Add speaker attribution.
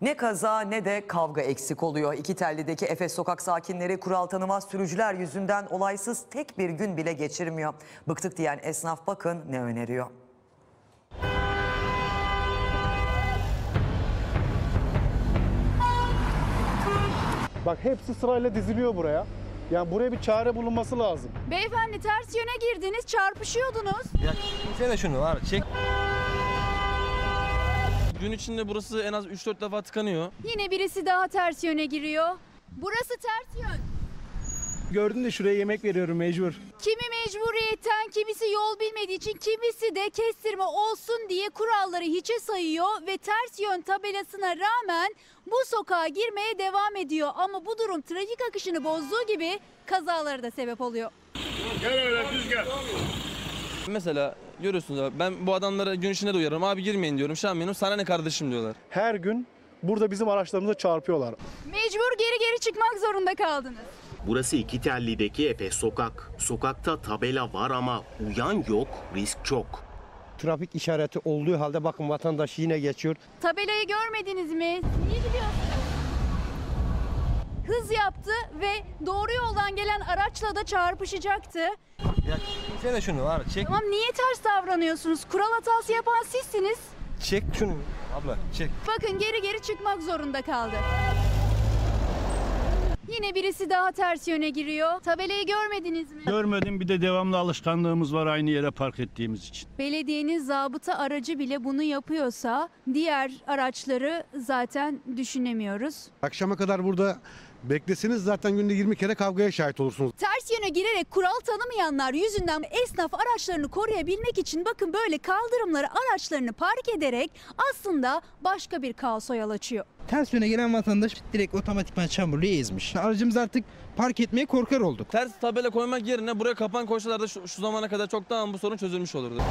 Speaker 1: Ne kaza ne de kavga eksik oluyor. İki tellideki Efes sokak sakinleri kural tanımaz sürücüler yüzünden olaysız tek bir gün bile geçirmiyor. Bıktık diyen esnaf bakın ne öneriyor.
Speaker 2: Bak hepsi sırayla diziliyor buraya. Yani buraya bir çare bulunması lazım.
Speaker 3: Beyefendi ters yöne girdiniz, çarpışıyordunuz.
Speaker 4: Ya çeksene şunu var çek. Gün içinde burası en az 3-4 defa tıkanıyor.
Speaker 3: Yine birisi daha ters yöne giriyor. Burası ters yön.
Speaker 2: Gördün de şuraya yemek veriyorum mecbur.
Speaker 3: Kimi mecburiyetten, kimisi yol bilmediği için, kimisi de kestirme olsun diye kuralları hiçe sayıyor ve ters yön tabelasına rağmen bu sokağa girmeye devam ediyor. Ama bu durum trafik akışını bozduğu gibi kazalara da sebep oluyor.
Speaker 4: Mesela görüyorsunuz abi ben bu adamlara gün içinde de uyarırım abi girmeyin diyorum. Şampiyon sana ne kardeşim diyorlar.
Speaker 2: Her gün burada bizim araçlarımıza çarpıyorlar.
Speaker 3: Mecbur geri geri çıkmak zorunda kaldınız.
Speaker 5: Burası iki tellideki Efes sokak. Sokakta tabela var ama uyan yok, risk çok.
Speaker 6: Trafik işareti olduğu halde bakın vatandaş yine geçiyor.
Speaker 3: Tabelayı görmediniz mi? Niye gidiyorsunuz? Hız yaptı ve doğru yoldan gelen araçla da çarpışacaktı.
Speaker 4: Ya çeksene şunu var çek.
Speaker 3: Tamam niye ters davranıyorsunuz? Kural hatası yapan sizsiniz.
Speaker 4: Çek şunu. Abla çek.
Speaker 3: Bakın geri geri çıkmak zorunda kaldı. Yine birisi daha ters yöne giriyor. Tabelayı görmediniz mi?
Speaker 7: Görmedim bir de devamlı alışkanlığımız var aynı yere park ettiğimiz için.
Speaker 3: Belediyenin zabıta aracı bile bunu yapıyorsa diğer araçları zaten düşünemiyoruz.
Speaker 8: Akşama kadar burada bekleseniz zaten günde 20 kere kavgaya şahit olursunuz.
Speaker 3: Ters yöne girerek kural tanımayanlar yüzünden esnaf araçlarını koruyabilmek için bakın böyle kaldırımlara araçlarını park ederek aslında başka bir kaosa yol açıyor.
Speaker 9: Ters yöne gelen vatandaş direkt otomatikman çamurluya ezmiş. Aracımız artık park etmeye korkar olduk.
Speaker 4: Ters tabela koymak yerine buraya kapan koysalar şu, şu zamana kadar çoktan bu sorun çözülmüş olurdu.